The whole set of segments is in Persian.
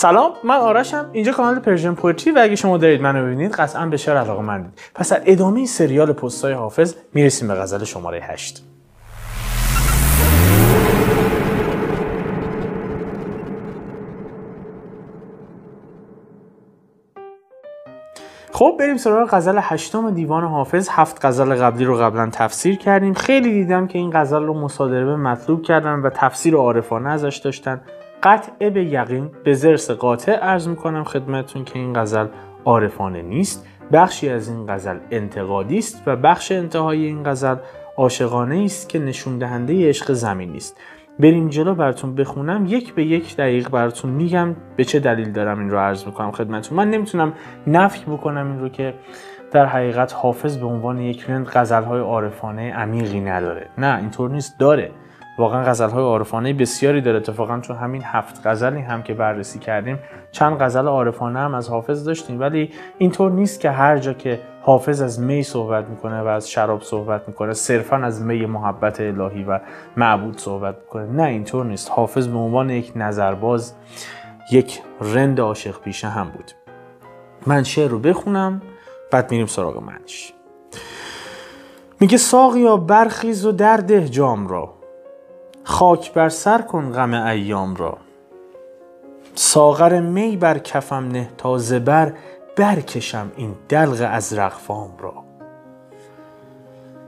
سلام من آرشم اینجا کانال Persian Poetry و اگه شما دارید منو ببینید قطعا به شعر علاقه مندید پس در ادامه سریال پستای حافظ می‌رسیم به غزل شماره 8 خب بریم سراغ غزل هشتم دیوان حافظ. هفت غزل قبلی رو قبلا تفسیر کردیم. خیلی دیدم که این غزل رو مصادره به مطلوب کردن و تفسیر عارفانه ازش داشتن. قطع به یقین به زرس قاطع ارز می‌کنم خدمتون که این غزل عارفانه نیست. بخشی از این غزل انتقادی است و بخش انتهای این غزل عاشقانه است که نشون دهنده عشق زمینی است بریم جلو براتون بخونم. یک به یک دقیق براتون میگم به چه دلیل دارم این رو عرض می‌کنم خدمتون من نمی‌تونم نفی بکنم این رو که در حقیقت حافظ به عنوان یک رند غزلهای عارفانه عمیقی نداره. نه اینطور نیست. داره. واقعا غزل های عارفانه بسیاری داره. اتفاقا چون همین هفت غزلی هم که بررسی کردیم چند غزل عارفانه هم از حافظ داشتیم. ولی اینطور نیست که هر جا که حافظ از می صحبت می‌کنه و از شراب صحبت می‌کنه صرفا از می محبت الهی و معبود صحبت می‌کنه. نه اینطور نیست. حافظ به عنوان یک نظرباز یک رند عاشق پیشه هم بود. من شعر رو بخونم بعد میریم سراغ منش. میگه ساقیا برخیز و درده جام را. خاک بر سر کن غم ایام را. ساغر می بر کفم نه تا زبر برکشم این دلق از رغفام را.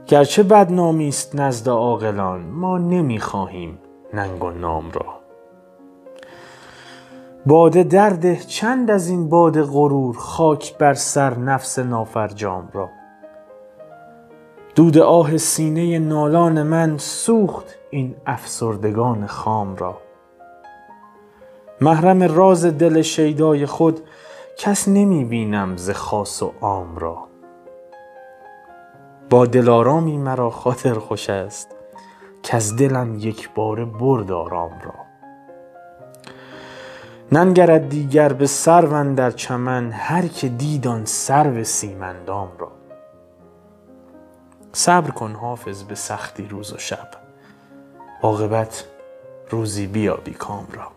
گرچه بدنامی است نزد عاقلان ما نمی‌خواهیم ننگ و نام را. باده درده چند از این باد غرور خاک بر سر نفس نافرجام را. دود آه سینه نالان من سوخت این افسردگان خام را. محرم راز دل شیدای خود کس نمی بینم ز خاص و عام را. با دلارامی مرا خاطر خوش است که از دلم یک بار برد آرام را. ننگرد دیگر به سرو در چمن هر که دید آن سرو سیمندام را. صبر کن حافظ به سختی روز و شب. عاقبت روزی بیابی کام را.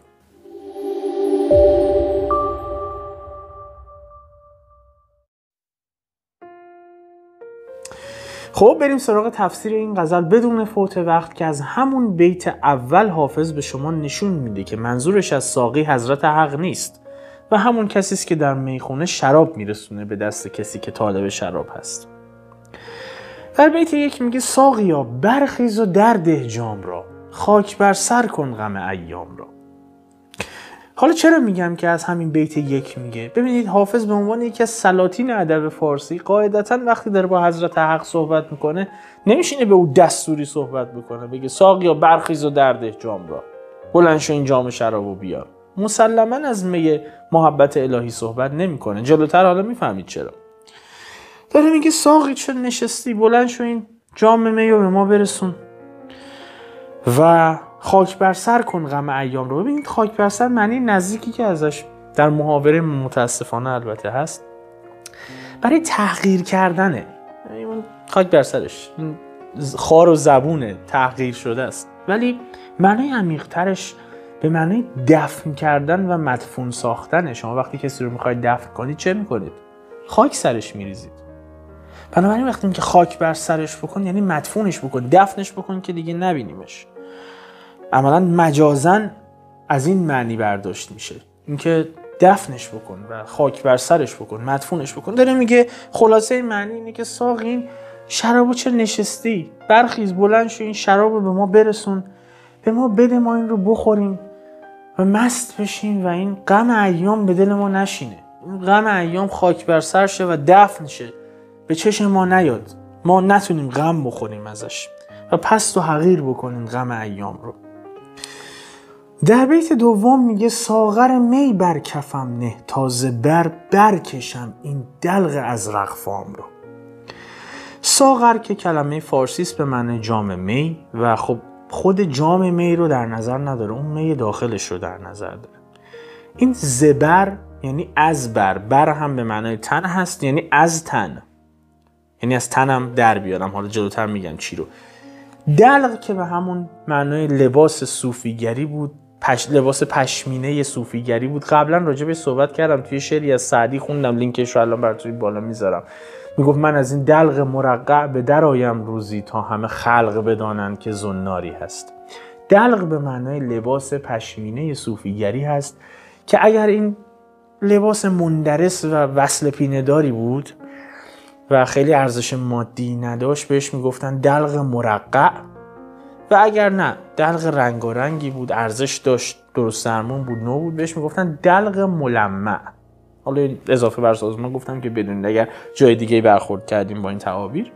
خب بریم سراغ تفسیر این غزل بدون فوت وقت که از همون بیت اول حافظ به شما نشون میده که منظورش از ساقی حضرت حق نیست و همون کسی است که در می‌خونه شراب میرسونه به دست کسی که طالب شراب هست. در بیت یک میگه ساقیا برخیز و درده جام را خاک بر سر کن غم ایام را. حالا چرا میگم که از همین بیت یک میگه؟ ببینید حافظ به عنوان یکی از سلاطین ادب فارسی قاعدتا وقتی داره با حضرت حق صحبت می‌کنه نمیشینه به او دستوری صحبت بکنه بگه ساقیا برخیز و درده جام را. بلند شو این جام شرابو بیار. مسلما از می محبت الهی صحبت نمی‌کنه. جلوتر حالا می‌فهمید چرا. داره میگه ساقی چه نشستی بلند شو این جام می به ما برسون. و خاک بر سر کن غم ایام رو. ببینید خاک بر سر معنی نزدیکی که ازش در محاوره متاسفانه البته هست. برای تحقیر کردنه. خاک بر سرش. خار و زبونه تحقیر شده است. ولی معنی عمیقترش به معنی دفن کردن و مدفون ساختنه. شما وقتی کسی رو می‌خواید دفن کنید چه می‌کنید؟ خاک سرش میریزید. بنابراین وقتی که خاک بر سرش بکن یعنی مدفونش بکن دفنش بکن که دیگه نبینیمش. عملا مجازن از این معنی برداشت میشه. اینکه دفنش بکن و خاک بر سرش بکن مدفونش بکن. داره میگه خلاصه این معنی اینه که ساق این شرابو چه نشستی؟ برخیز بلند شو این شرابو به ما برسون. به ما بده ما این رو بخوریم و مست بشیم و این غم ایام به دل ما نشینه. غم ایام خاک بر سر شه و دفن شه. به چشم ما نیاد. ما نتونیم غم بخوریم ازش و پست و حقیر بکنیم غم ایام رو. در بیت دوم میگه ساغر می بر کفم نه تازه بر برکشم این دلغ از رغفام رو. ساغر که کلمه فارسی است به معنی جام می و خب خود جام می رو در نظر نداره اون می داخلش رو در نظر داره. این زبر یعنی از بر بر هم به معنای تن هست یعنی از تن. یعنی از تنم در بیارم. حالا جلوتر میگم چی رو. دلق که به همون معنای لباس صوفیگری بود پش... لباس پشمینه صوفیگری بود. قبلا به صحبت کردم. توی شعری از سعدی خوندم لینکش رو الان براتون بالا می‌ذارم. می‌گفت من از این دلق مرقع به درایم روزی تا همه خلق بدانند که زناری هست. دلق به معنای لباس پشمینه صوفیگری هست که اگر این لباس مندرس و وصل پینداری بود و خیلی ارزش مادی نداشت بهش می‌گفتن دلق مرقع. و اگر نه دلق رنگارنگی بود ارزش داشت درست درمون بود نو بود بهش می‌گفتن دلق ملمع. حالا اضافه بر سازمان گفتم که بدون اگر جای دیگه برخورد کردیم با این تعابیر.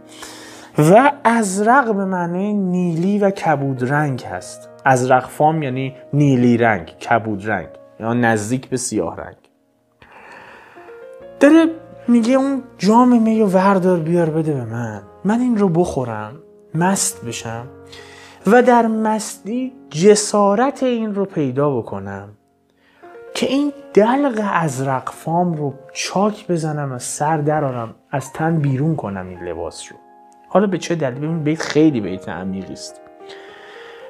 و ازرق به معنای نیلی و کبود رنگ هست. ازرق فام یعنی نیلی رنگ کبود رنگ یا نزدیک به سیاه رنگ. داره میگه اون جام می و وردار بیار بده به من. من این رو بخورم. مست بشم. و در مستی جسارت این رو پیدا بکنم. که این دلق ازرق فام رو چاک بزنم از سر درارم از تن بیرون کنم این لباس رو. حالا به چه دلیل؟ ببین بیت خیلی بیت عمیقی است.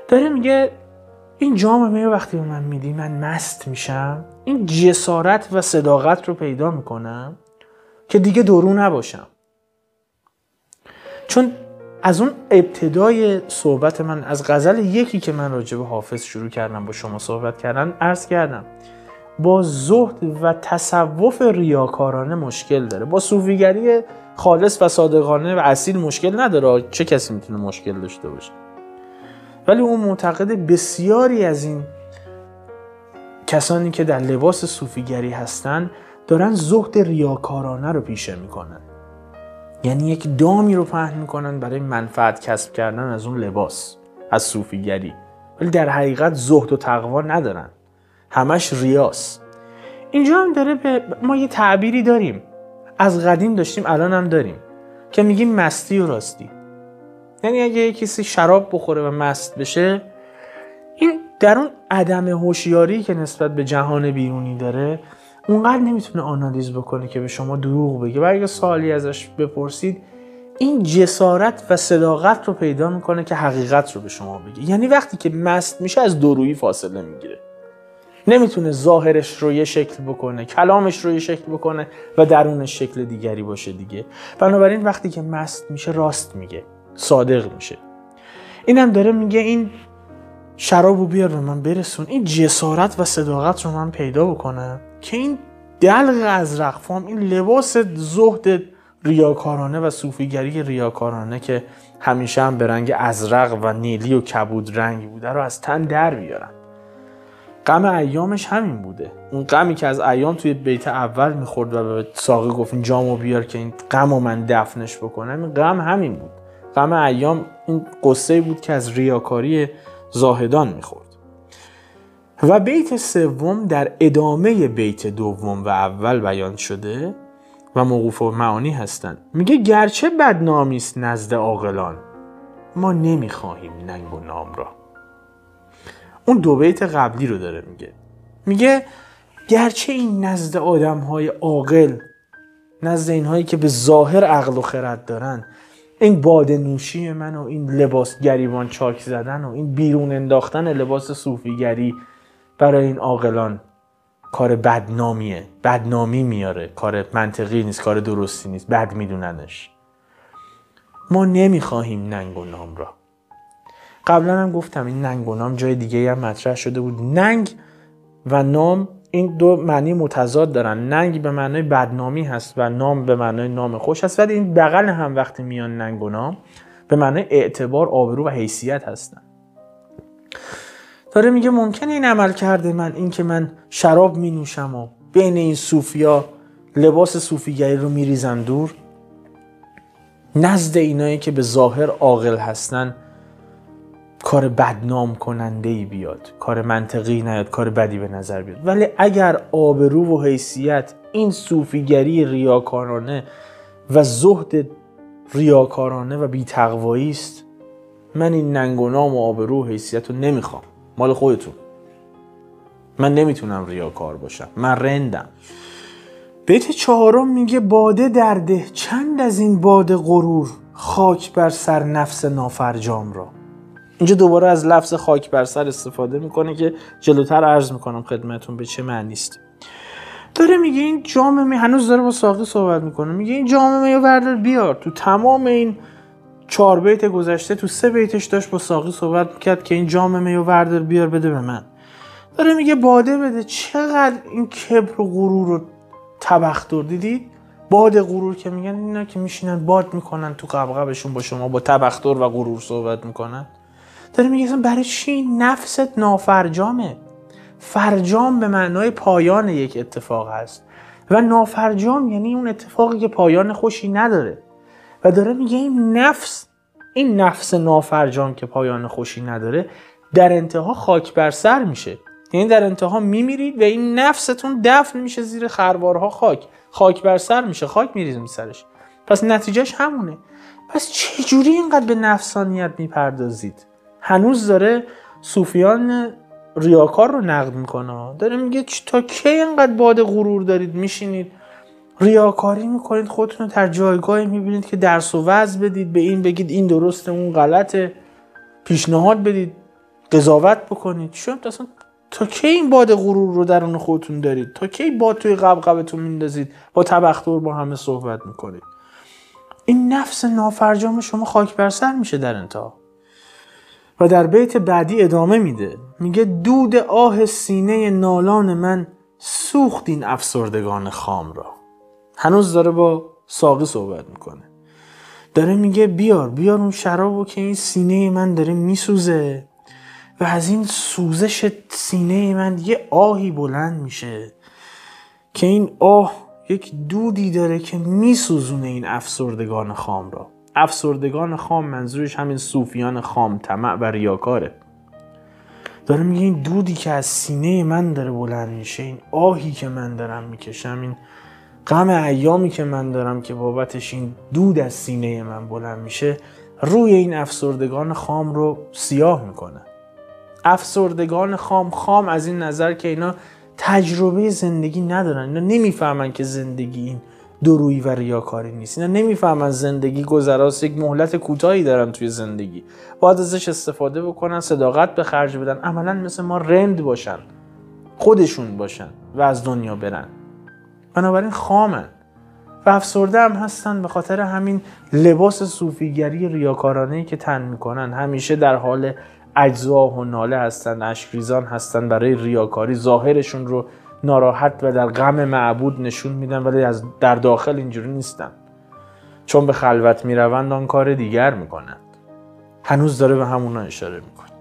داره میگه این جام می وقتی به من میدی من مست میشم. این جسارت و صداقت رو پیدا می‌کنم. که دیگه درو نباشم. چون از اون ابتدای صحبت من از غزل یکی که من راجع حافظ شروع کردم با شما صحبت کردن عرض کردم با زهد و تصوف ریاکارانه مشکل داره. با صوفیگری خالص و صادقانه و اصیل مشکل نداره. چه کسی می‌تونه مشکل داشته باشه؟ ولی اون معتقد بسیاری از این کسانی که در لباس صوفیگری هستن دارن زهد ریاکارانه رو پیشه می‌کنن. یعنی یک دامی رو پهن می‌کنن برای منفعت کسب کردن از اون لباس از صوفیگری. ولی در حقیقت زهد و تقوا ندارن. همش ریاس. اینجا هم داره به ما یه تعبیری داریم. از قدیم داشتیم الان هم داریم. که میگیم مستی و راستی. یعنی اگه کسی شراب بخوره و مست بشه این در اون عدم هوشیاری که نسبت به جهان بیرونی داره اونقدر نمی‌تونه آنالیز بکنه که به شما دروغ بگه. و اگه سوالی ازش بپرسید این جسارت و صداقت رو پیدا می‌کنه که حقیقت رو به شما بگه یعنی وقتی که مست میشه از درویی فاصله می‌گیره. نمی‌تونه ظاهرش رو یه شکل بکنه کلامش رو یه شکل بکنه و درونش شکل دیگری باشه دیگه. بنابراین وقتی که مست میشه راست میگه صادق میشه. اینم داره میگه این شرابو بیار به من برسون. این جسارت و صداقت رو من پیدا بکنم. که این دلق از رقفام این لباس زهد ریاکارانه و صوفیگری ریاکارانه که همیشه هم به رنگ ازرق و نیلی و کبود رنگی بوده رو از تن در بیارم غم ایامش همین بوده. اون غمی که از ایام توی بیت اول می‌خورد و به ساقی گفت این جامو بیار که این غم من دفنش بکنم این غم همین بود. غم ایام این قصه بود که از ریاکاری زاهدان می‌خورد. و بیت سوم در ادامه بیت دوم و اول بیان شده و موقوف و معانی هستند. میگه گرچه بدنامی است نزد عاقلان ما نمی‌خواهیم ننگ و نام را. اون دو بیت قبلی رو داره میگه. میگه گرچه این نزد آدم های عاقل نزد اینهایی که به ظاهر عقل و خرد دارن این باده نوشی من و این لباس گریبان چاک زدن و این بیرون انداختن لباس صوفیگری برای این عاقلان کار بدنامیه. بدنامی میاره. کار منطقی نیست کار درستی نیست. بد میدوننش. ما نمی‌خواهیم ننگ و نام را. قبلا هم گفتم این ننگ و نام جای دیگه هم مطرح شده بود. ننگ و نام این دو معنی متضاد دارن. ننگ به معنای بدنامی هست و نام به معنای نام خوش هست. ولی این بغل هم وقتی میان ننگ و نام به معنای اعتبار آبرو و حیثیت هستن. داره میگه ممکنه این عمل کرده من این که من شراب می نوشم و بین این صوفیا لباس صوفیگری رو میریزم دور. نزد اینایی که به ظاهر عاقل هستن کار بدنام کننده ای بیاد کار منطقی نیاد کار بدی به نظر بیاد. ولی اگر آبرو و حیثیت این صوفیگری ریاکارانه و زهد ریاکارانه و بیتقوایی است من این ننگ و نام و آبرو و حیثیت رو نمی‌خوام. مال خودتون. من نمی‌تونم ریاکار باشم. من رندم. بیت چهارم میگه باده درده. چند از این باده غرور خاک بر سر نفس نافرجام را؟ اینجا دوباره از لفظ خاک بر سر استفاده می‌کنه که جلوتر عرض می‌کنم خدمتون به چه معنی است. داره میگه این جام می هنوز داره با ساقی صحبت می‌کنه. میگه این جام می وردار بیار تو تمام این چهار بیت گذشته تو سه بیتش داشت با ساقی صحبت می‌کرد که این جام می وردار بیار بده به من. داره میگه باده بده. چقدر این کبر و غرور رو تبختر دیدید باد غرور که میگن اینا که میشینن باد می‌کنن تو قبقبشون با شما با تبختر و غرور صحبت می‌کنن. داره میگه برای چی نفست نافرجامه؟ فرجام به معنای پایان یک اتفاق هست. و نافرجام یعنی اون اتفاقی که پایان خوشی نداره. و داره میگه این نفس این نفس نافرجام که پایان خوشی نداره در انتها خاک بر سر میشه. یعنی در انتها میمیرید و این نفستون دفن میشه زیر خروارها خاک. خاک بر سر میشه خاک میریزیم سرش. پس نتیجهش همونه. پس چجوری اینقدر به نفسانیت می‌پردازید؟ هنوز داره صوفیان ریاکار رو نقد می‌کنه. داره میگه تا کی اینقدر باد غرور دارید؟ میشینید. ریاکاری می‌کنید خودتون رو در جایگاهی می‌بینید که درس و وضع بدید به این بگید این درسته اون غلطه. پیشنهاد بدید قضاوت بکنید. شما اصلا تا کی این باد غرور رو درون خودتون دارید؟ تا کی باد توی قبقبتون میندازید؟ با تبختور با همه صحبت می‌کنید. این نفس نافرجام شما خاک بر سر میشه در انتها. و در بیت بعدی ادامه میده. میگه دود آه سینه نالان من سوخت این افسردگان خام را. هنوز داره با ساقی صحبت می‌کنه. داره میگه بیار بیار اون شرابو که این سینه من داره میسوزه و از این سوزش سینه من یه آهی بلند میشه که این آه یک دودی داره که میسوزونه این افسردگان خام را. افسردگان خام منظورش همین صوفیان خام طمع و ریاکاره. داره میگه این دودی که از سینه من داره بلند میشه این آهی که من دارم می‌کشم این غم ایامی که من دارم که بابتش این دود از سینه من بلند میشه روی این افسردگان خام رو سیاه می‌کنه. افسردگان خام خام از این نظر که اینا تجربه زندگی ندارن. اینا نمی‌فهمن که زندگی این درویی و ریاکاری نیست. اینا نمی‌فهمن زندگی گذراست یک مهلت کوتاهی دارن توی زندگی. باید ازش استفاده بکنن صداقت به خرج بدن. عملا مثل ما رند باشن خودشون باشن و از دنیا برن. بنابراین خامن و افسرده هم هستن به خاطر همین لباس صوفیگری ریاکارانه که تن می‌کنن. همیشه در حال اجزا و ناله هستن اشکریزان هستن برای ریاکاری. ظاهرشون رو ناراحت و در غم معبود نشون میدن ولی از در داخل اینجوری نیستن. چون به خلوت می‌روند آن کار دیگر می‌کنند. هنوز داره به همونا اشاره می‌کنه.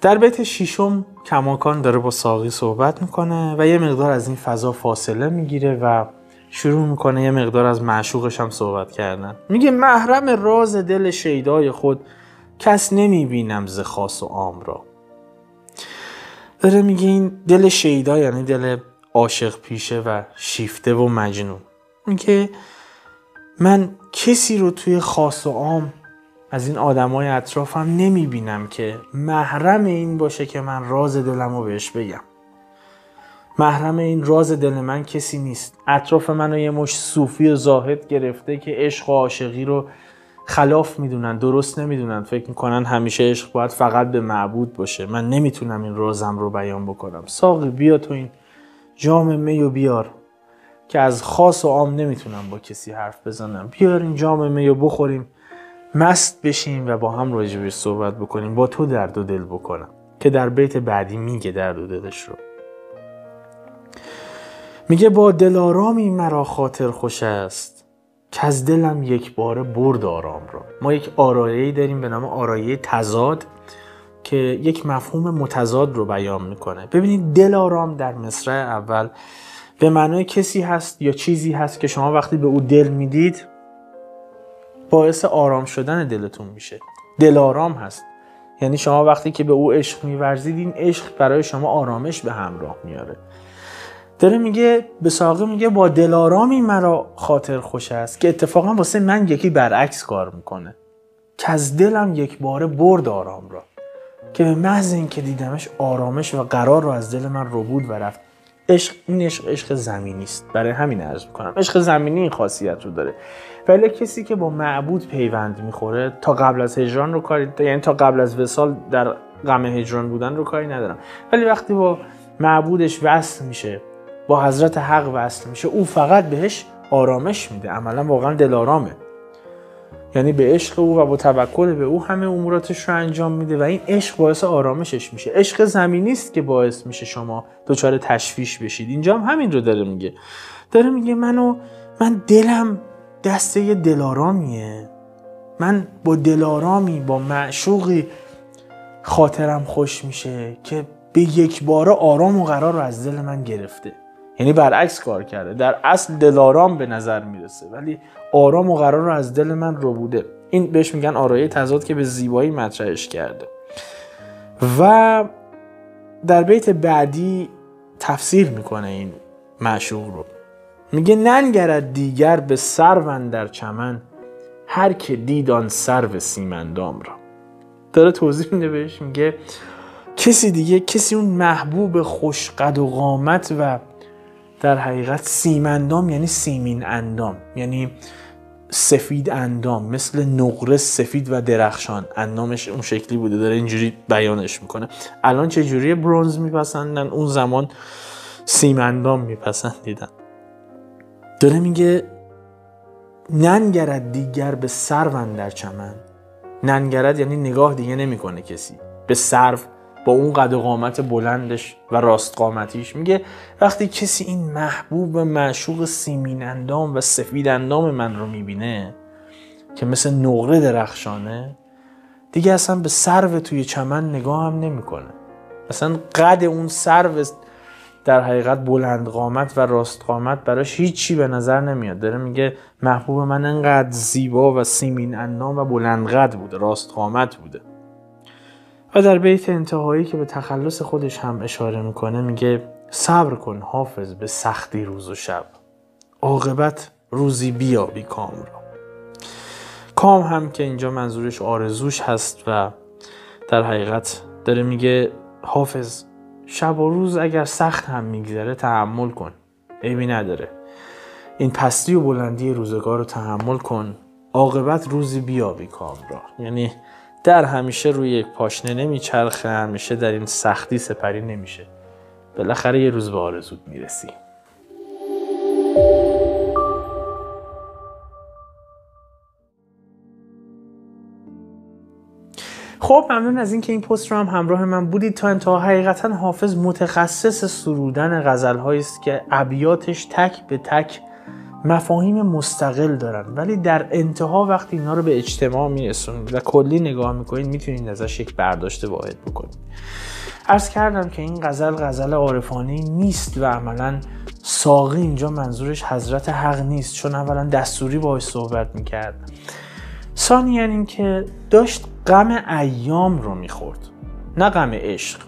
در بیت شیشم کماکان داره با ساقی صحبت می‌کنه و یه مقدار از این فضا فاصله می‌گیره و شروع می‌کنه یه مقدار از معشوقش هم صحبت کردن. میگه محرم راز دل شیدای خود کس نمی‌بینم ز خاص و عام را. داره میگه این دل شیدا یعنی دل عاشق پیشه و شیفته و مجنون. میگه من کسی رو توی خاص و عام از این آدمای اطرافم نمی‌بینم که محرم این باشه که من راز دلم رو بهش بگم. محرم این راز دل من کسی نیست. اطراف منو یه مش صوفی و زاهد گرفته که عشق و عاشقی رو خلاف می‌دونن درست نمی‌دونن. فکر می‌کنن همیشه عشق باید فقط به معبود باشه. من نمی‌تونم این رازم رو بیان بکنم. ساقی بیا تو این جام می و بیار که از خاص و عام نمی‌تونم با کسی حرف بزنم. بیار این جام می و بخوریم. مست بشیم و با هم راجبش صحبت بکنیم با تو درد و دل بکنم که در بیت بعدی میگه درد و دلش رو. میگه با دلارامی مرا خاطر خوش است که از دلم یک باره برد آرام را. ما یک آرایه داریم به نام آرایه تضاد که یک مفهوم متضاد رو بیان می‌کنه. ببینید دل آرام در مصرع اول به معنای کسی هست یا چیزی هست که شما وقتی به او دل می‌دید باعث آرام شدن دلتون میشه. دل آرام هست. یعنی شما وقتی که به او عشق میورزید این عشق برای شما آرامش به همراه میاره. داره میگه به ساقه میگه با دلارامی مرا خاطر خوش است که اتفاقا واسه من یکی برعکس کار می‌کنه. که از دلم یک باره برد آرام را. که به محض اینکه دیدمش آرامش و قرار رو از دل من رو بود و رفت عشق این عشق عشق زمینی است. برای همین عرض می‌کنم. عشق زمینی این خاصیت رو داره. ولی کسی که با معبود پیوند می‌خوره تا قبل از هجران رو کاری یعنی تا قبل از وسال در غم هجران بودن رو کاری ندارم. ولی وقتی با معبودش وصل میشه با حضرت حق وصل میشه او فقط بهش آرامش میده. عملا واقعا دلارامه. یعنی به عشق او و با توکل به او همه اموراتش رو انجام میده و این عشق باعث آرامشش میشه. عشق زمینی است که باعث میشه شما دچار تشویش بشید. اینجا هم همین رو داره میگه. داره میگه منو من دلم دسته دلارامیه. من با دلارامی با معشوقی خاطرم خوش میشه که به یک باره آرام و قرار رو از دل من گرفته. یعنی برعکس کار کرده. در اصل دلارام به نظر می‌رسه ولی آرام و قرار رو از دل من رو بوده. این بهش میگن آرایه تضاد که به زیبایی مطرحش کرده. و در بیت بعدی تفسیر می‌کنه این معشوق رو. میگه ننگرد دیگر به سرو در چمن هر که دید آن سرو سیمندام را. داره توضیح میده بهش میگه کسی دیگه کسی اون محبوب خوشقد و قامت و در حقیقت سیمندام یعنی سیمین اندام یعنی سفید اندام مثل نقره سفید و درخشان. اندامش اون شکلی بوده داره اینجوری بیانش می‌کنه. الان چه جوری برونز میپسندن اون زمان سیم اندام میپسندیدن. داره میگه ننگرد دیگر به سرو در چمن. ننگرد یعنی نگاه دیگه نمی‌کنه کسی. به سرو با اون قد و قامت بلندش و راست قامتیش میگه وقتی کسی این محبوب و معشوق سیمین اندام و سفید اندام من رو می‌بینه که مثل نقره درخشانه دیگه اصلا به سرو توی چمن نگاه هم نمی‌کنه. اصلا قد اون سرو در حقیقت بلند قامت و راست قامت براش هیچی به نظر نمیاد. داره میگه محبوب من انقدر زیبا و سیمین اندام و بلند قد بوده راست قامت بوده. و در بیت انتهایی که به تخلص خودش هم اشاره می‌کنه میگه صبر کن حافظ به سختی روز و شب عاقبت روزی بیابی کام را. کام هم که اینجا منظورش آرزوش هست و در حقیقت داره میگه حافظ شب و روز اگر سخت هم میگذره تحمل کن عیبی نداره. این پستی و بلندی روزگار رو تحمل کن عاقبت روزی بیابی کام را. یعنی در همیشه روی یک پاشنه نمیچرخه همیشه در این سختی سپری نمیشه. بالاخره یه روز به آرزود می‌رسی. خب ممنون از اینکه این پست رو هم همراه من بودید. تا انتها حقیقتا حافظ متخصص سرودن غزل است که ابیاتش تک به تک مفاهیم مستقل دارن. ولی در انتها وقتی اینا رو به اجتماع میرسونید و کلی نگاه می‌کنید می‌تونید ازش یک برداشت واحد بکنید. ارز کردم که این غزل غزل عارفانه نیست و عملا ساقی اینجا منظورش حضرت حق نیست چون اولا دستوری باهاش صحبت می‌کرد. ثانیا یعنی اینکه داشت غم ایام رو می‌خورد. نه غم عشق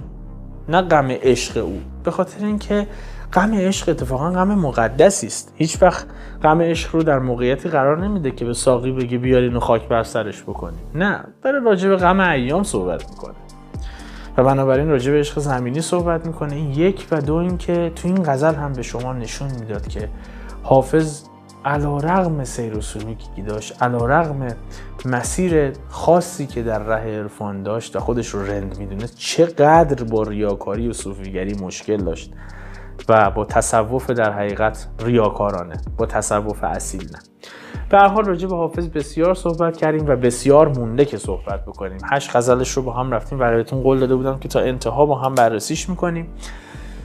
نه غم عشق او. به خاطر اینکه غم عشق اتفاقا غم مقدسی است. هیچ وقت غم عشق رو در موقعیتی قرار نمیده که به ساقی بگه بیارین و خاک بر سرش بکنی. نه داره راجع به غم ایام صحبت می‌کنه. و بنابراین راجع به عشق زمینی صحبت می‌کنه. این یک و دو اینکه تو این غزل هم به شما نشون می‌داد که حافظ علا رغم سیر و سلوکی که داشت علا رغم مسیر خاصی که در ره عرفان داشت و خودش رو رند می‌دونه چقدر با ریاکاری و صوفیگری مشکل داشت. و با تصوف در حقیقت ریاکارانه با تصوف اصیل نه. به هر حال راجع به حافظ بسیار صحبت کردیم و بسیار مونده که صحبت بکنیم. هشت غزلش رو با هم رفتیم و قول داده بودم که تا انتها با هم بررسیش می‌کنیم.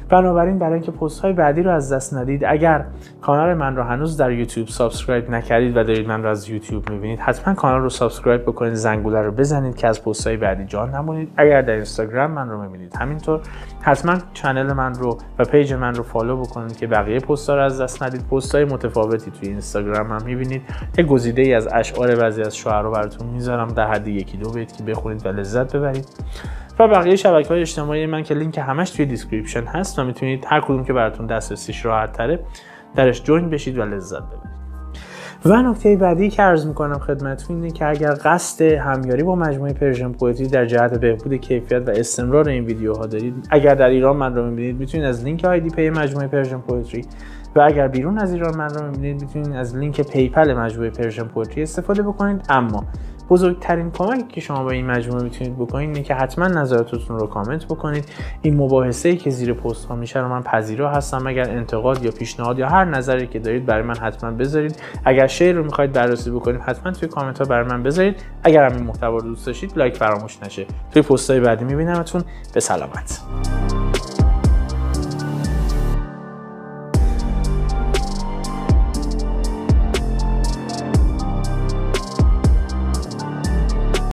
بنابراین برای اینکه پست های بعدی رو از دست ندید اگر کانال من رو هنوز در یوتیوب subscribe نکردید و دارید من رو از یوتیوب می‌بینید حتما کانال رو subscribe بکنید زنگوله رو بزنید که از پست های بعدی جان نمونید. اگر در اینستاگرام من رو می‌بینید همینطور. حتما channel من رو و page من رو follow بکنید که بقیه پست ها رو از دست ندید. پست های متفاوتی توی اینستاگرام هم می‌بینید. یه گزیده ای از اشعار بعضی از شعرا براتون می‌ذارم. در حد یکی دو بیت که بخونید و لذت ببرید. و بقیه شبکه های اجتماعی من که لینک همش توی description هست و می‌تونید هر کدوم که براتون دسترسیش راحت تره درش join بشید و لذت ببرید. و نکته بعدی که عرض می‌کنم خدمتتون اینه که اگر قصد همیاری با مجموعه Persian Poetry در جهت بهبود کیفیت و استمرار این ویدیوها دارید اگر در ایران من رو می‌بینید می‌تونید از لینک IDPay مجموعه Persian Poetry و اگر بیرون از ایران من رو می‌بینید می‌تونید از لینک PayPal مجموعه Persian Poetry استفاده بکنید. اما بزرگترین کمکی که شما با این مجموعه می‌تونید بکنید اینه که حتما نظراتتون رو کامنت بکنید. این مباحثه ای که زیر پست ها میشه رو من پذیرا هستم. اگر انتقاد یا پیشنهاد یا هر نظری که دارید برای من حتما بذارید. اگر شعر رو می‌خواید بررسی بکنیم حتما توی کامنت ها برای من بذارید. اگر هم این محتوا رو دوست داشتید لایک فراموش نشه. توی پست های بعدی میبینمتون. به سلامت.